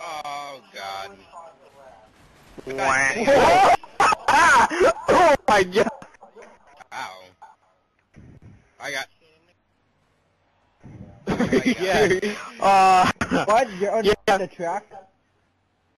Oh god. Oh my god. Ow. I got. yeah. Uh. What? You're on Yeah. the track?